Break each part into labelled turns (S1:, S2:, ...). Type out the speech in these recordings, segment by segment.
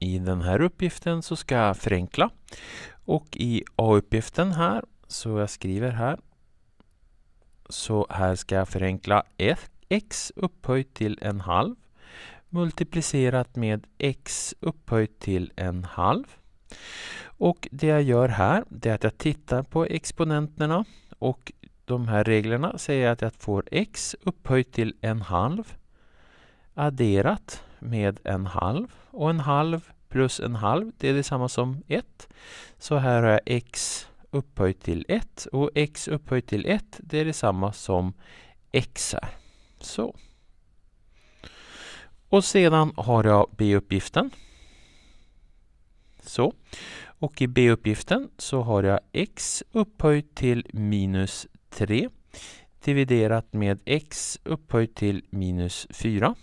S1: I den här uppgiften så ska jag förenkla. Och i A-uppgiften här, så jag skriver här, så här ska jag förenkla. X upphöjt till en halv multiplicerat med x upphöjt till en halv. Och det jag gör här, det är att jag tittar på exponenterna. Och de här reglerna säger att jag får x upphöjt till en halv adderat med en halv och en halv plus en halv det är detsamma som 1. Så här har jag x upphöjt till 1 och x upphöjt till 1 det är detsamma som x är. Så. Och sedan har jag B-uppgiften. Så. Och i B-uppgiften så har jag x upphöjt till minus 3 dividerat med x upphöjt till minus 4.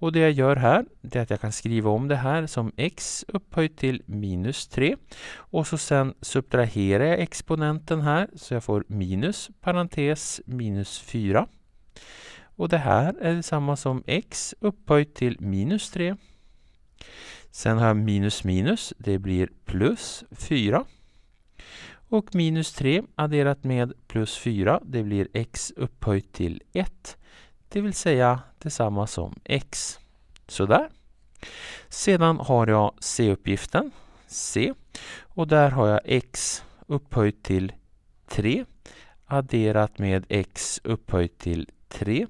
S1: Och det jag gör här, det är att jag kan skriva om det här som x upphöjt till minus 3. Och så sen subtraherar jag exponenten här, så jag får minus parentes minus 4. Och det här är detsamma som x upphöjt till minus 3. Sen har jag minus minus, det blir plus 4. Och minus 3 adderat med plus 4, det blir x upphöjt till 1. Det vill säga detsamma som x. Sådär. Sedan har jag C-uppgiften, C. Och där har jag x upphöjt till 3 adderat med x upphöjt till 3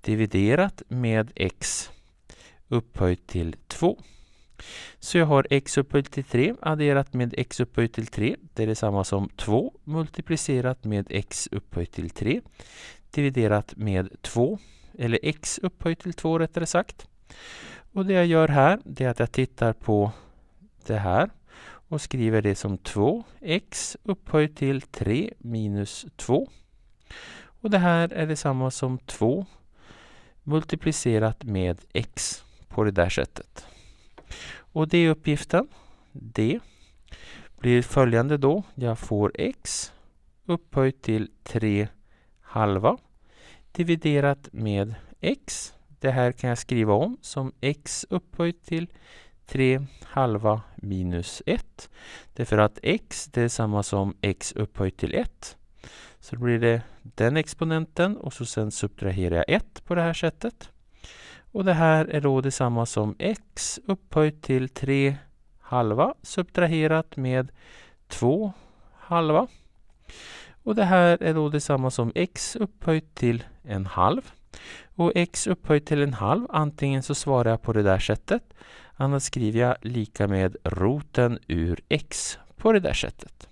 S1: dividerat med x upphöjt till 2. Så jag har x upphöjt till 3 adderat med x upphöjt till 3. Det är detsamma som 2 multiplicerat med x upphöjt till 3 dividerat med 2, eller x upphöjt till 2 rättare sagt. Och det jag gör här, det är att jag tittar på det här och skriver det som 2x upphöjt till 3 minus 2. Och det här är detsamma som 2 multiplicerat med x på det där sättet. Och det är uppgiften. Det blir följande då. Jag får x upphöjt till 3 halva dividerat med x. Det här kan jag skriva om som x upphöjt till 3 halva minus 1. Därför att x det är samma som x upphöjt till 1. Så då blir det den exponenten och så sen subtraherar jag 1 på det här sättet. Och det här är då detsamma som x upphöjt till 3 halva subtraherat med 2 halva. Och det här är då detsamma som x upphöjt till en halv. Och x upphöjt till en halv, antingen så svarar jag på det där sättet, annars skriver jag lika med roten ur x på det där sättet.